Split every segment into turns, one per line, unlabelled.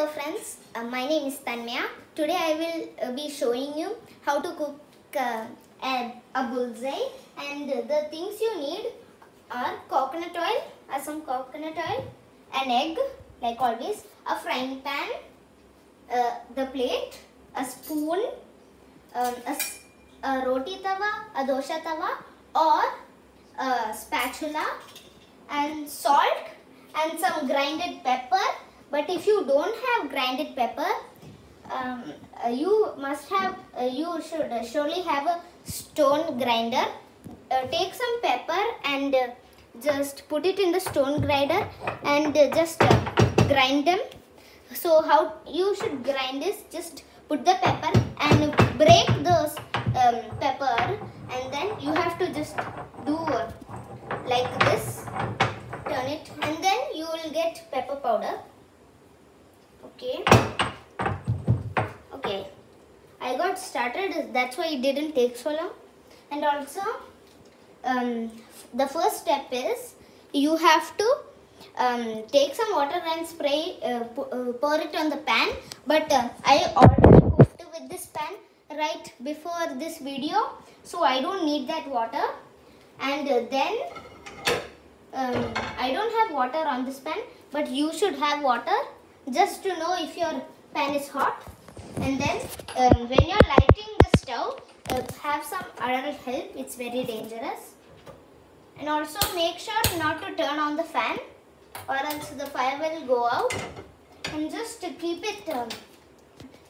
Hello friends, uh, my name is Tanmaya. Today I will uh, be showing you how to cook uh, a, a bullseye and the things you need are coconut oil, uh, some coconut oil, an egg like always, a frying pan, uh, the plate, a spoon, um, a, a roti tawa, a dosha tawa or a spatula and salt and some grinded pepper but if you don't have grinded pepper um, uh, you must have uh, you should uh, surely have a stone grinder. Uh, take some pepper and uh, just put it in the stone grinder and uh, just grind them. So how you should grind is just put the pepper and break those um, pepper and then you have to just do uh, like this turn it and then you will get pepper powder okay okay i got started that's why it didn't take so long. And also um, the first step is you have to um, take some water and spray uh, uh, pour it on the pan. But uh, i already cooked with this pan right before this video so i don't need that water. And then um, I don't have water on this pan, but you should have water just to know if your pan is hot. And then um, when you're lighting the stove, uh, have some other help. It's very dangerous. And also make sure not to turn on the fan, or else the fire will go out. And just keep it, um,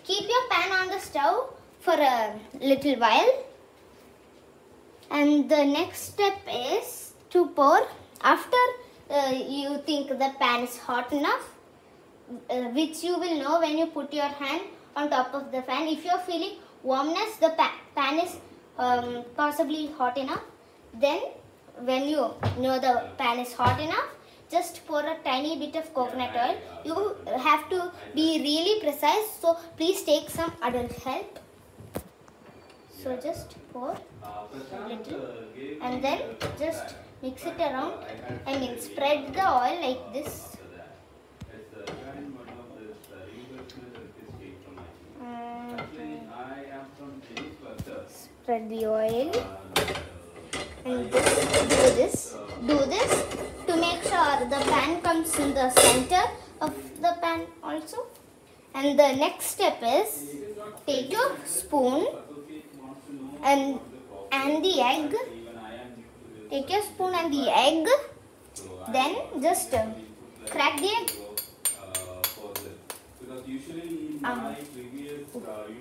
keep your pan on the stove for a little while. And the next step is to pour after uh, you think the pan is hot enough, uh, which you will know when you put your hand on top of the fan. If you're feeling warmness, the pa- pan is um, possibly hot enough. Then, when you know the pan is hot enough, just pour a tiny bit of coconut oil. You have to be really precise, so please take some adult help. So just pour a little and then just mix it around. Mean spread the oil like this. Spread the oil and just do this. Do this to make sure the pan comes in the center of the pan also. And the next step is take your spoon and and the egg take your spoon and the egg then just uh, crack the egg Um,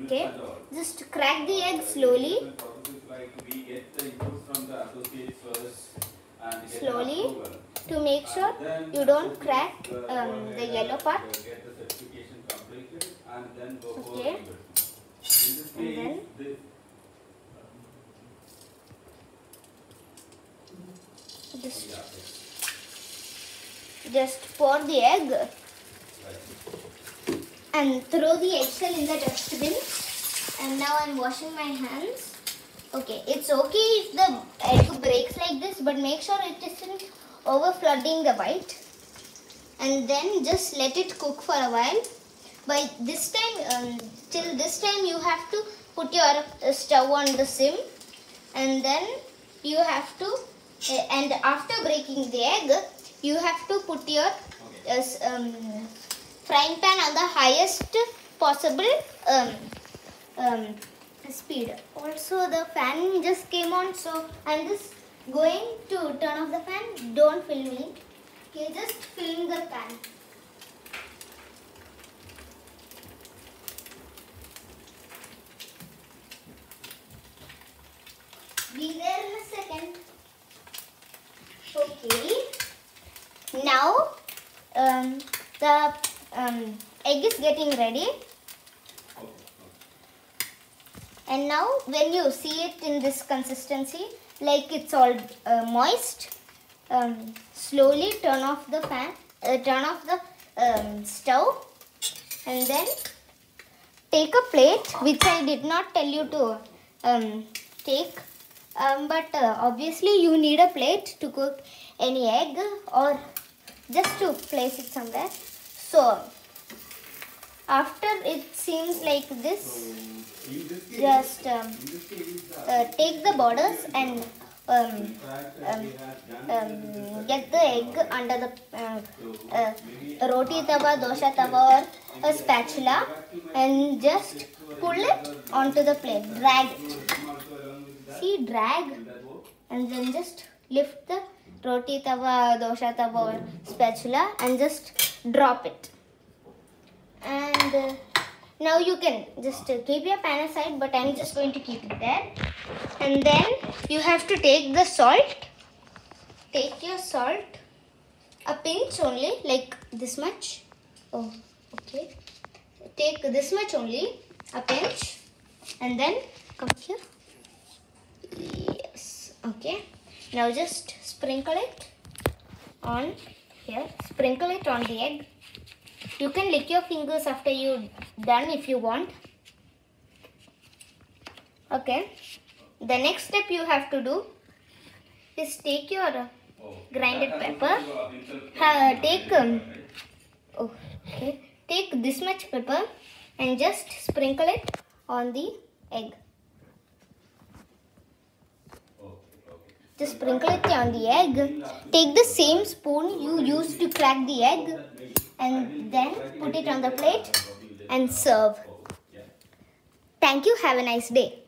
okay. just crack the egg slowly. slowly to make sure you don't crack um, the yellow part. Okay. and then? just just pour the egg and throw the eggshell in the dustbin. And now i'm washing my hands. Okay it's okay if the egg breaks like this but make sure it isn't over flooding the white. And then just let it cook for a while. By this time um, till this time you have to put your uh, stove on the sim. And then you have to uh, and after breaking the egg you have to put your uh, um, frying pan on the highest possible um, um, speed also the fan just came on so i'm just going to turn off the fan don't film me okay just film the pan Be there in a second. Okay. Now um, the um, egg is getting ready. And now when you see it in this consistency, like it's all uh, moist, um, slowly turn off the fan, uh, turn off the um, stove. And then take a plate which I did not tell you to um, take. Um, but uh, obviously you need a plate to cook any egg or just to place it somewhere so after it seems like this just um, uh, take the borders and um, um, um, get the egg under the uh, uh, roti tawa, dosha tawa or a spatula and just pull it onto the plate. Drag it. See, drag and then just lift the roti tawa, dosha tawa or spatula and just drop it. And uh, now you can just uh, keep your pan aside, but I'm just going to keep it there. And then you have to take the salt. Take your salt, a pinch only, like this much. Oh, okay. Take this much only, a pinch, and then come here. Yes, okay. Now just sprinkle it on here. Sprinkle it on the egg. You can lick your fingers after you done if you want. Okay. The next step you have to do is take your grinded pepper. Uh, take um, okay. Take this much pepper and just sprinkle it on the egg. Just sprinkle it on the egg. Take the same spoon you used to crack the egg and then put it on the plate and serve. Thank you. Have a nice day.